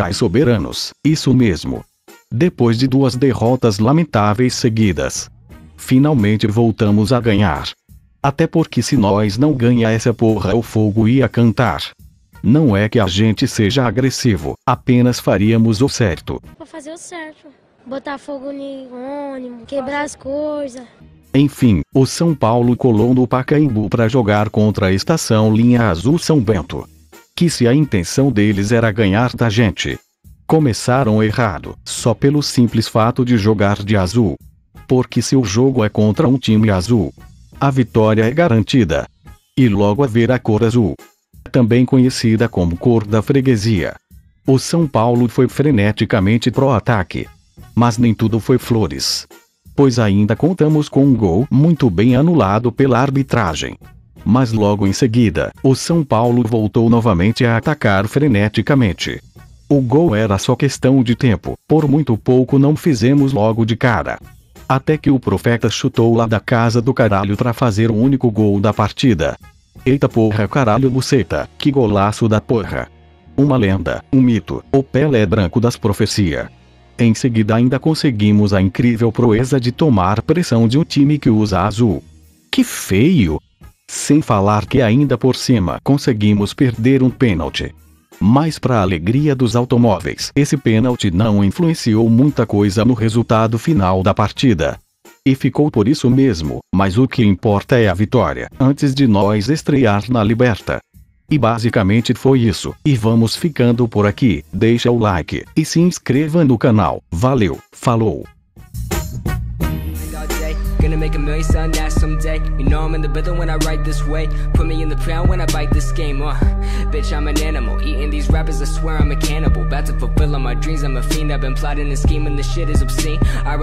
Ai soberanos, isso mesmo. Depois de duas derrotas lamentáveis seguidas, finalmente voltamos a ganhar. Até porque se nós não ganhar essa porra o fogo ia cantar. Não é que a gente seja agressivo, apenas faríamos o certo. Pra fazer o certo. Botar fogo no ônibus, quebrar as coisas. Enfim, o São Paulo colou no Pacaembu para jogar contra a estação Linha Azul São Bento. Que se a intenção deles era ganhar da gente. Começaram errado, só pelo simples fato de jogar de azul. Porque se o jogo é contra um time azul, a vitória é garantida. E logo haverá cor azul. Também conhecida como cor da freguesia. O São Paulo foi freneticamente pro-ataque. Mas nem tudo foi flores. Pois ainda contamos com um gol muito bem anulado pela arbitragem. Mas logo em seguida, o São Paulo voltou novamente a atacar freneticamente. O gol era só questão de tempo, por muito pouco não fizemos logo de cara. Até que o profeta chutou lá da casa do caralho para fazer o único gol da partida. Eita porra caralho buceta, que golaço da porra. Uma lenda, um mito, o Pelé branco das profecia. Em seguida ainda conseguimos a incrível proeza de tomar pressão de um time que usa azul. Que feio! Sem falar que ainda por cima conseguimos perder um pênalti. Mas para a alegria dos automóveis, esse pênalti não influenciou muita coisa no resultado final da partida. E ficou por isso mesmo, mas o que importa é a vitória, antes de nós estrear na Liberta. E basicamente foi isso, e vamos ficando por aqui, deixa o like, e se inscreva no canal, valeu, falou! Gonna make a million son that someday. You know I'm in the building when I write this way. Put me in the pound when I bite this game. Uh, bitch, I'm an animal. Eating these rappers, I swear I'm a cannibal. About to fulfill all my dreams. I'm a fiend. I've been plotting and scheming. This shit is obscene. I